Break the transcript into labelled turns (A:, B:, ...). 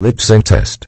A: Lip sync test.